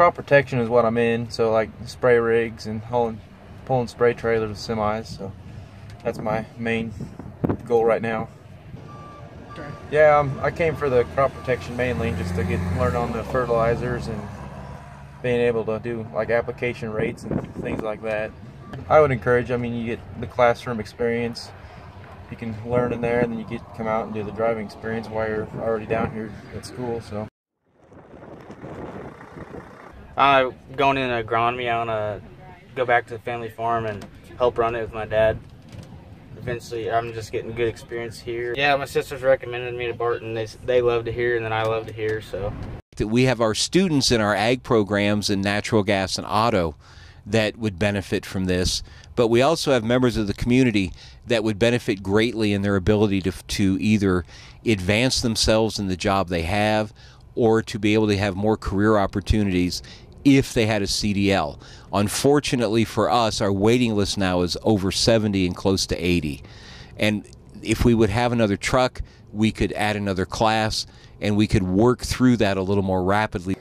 crop protection is what I'm in. So like spray rigs and hauling, pulling spray trailers, with semis. So that's my main goal right now. Yeah, um, I came for the crop protection mainly, just to get learn on the fertilizers and being able to do like application rates and things like that. I would encourage. I mean, you get the classroom experience. You can learn in there, and then you get to come out and do the driving experience while you're already down here at school. So. Uh, going into agronomy, I want to go back to the family farm and help run it with my dad. Eventually, I'm just getting good experience here. Yeah, my sisters recommended me to Barton. They they love to hear, and then I love to hear. So we have our students in our ag programs in natural gas and auto that would benefit from this, but we also have members of the community that would benefit greatly in their ability to, to either advance themselves in the job they have or to be able to have more career opportunities if they had a CDL. Unfortunately for us, our waiting list now is over 70 and close to 80. And if we would have another truck, we could add another class and we could work through that a little more rapidly.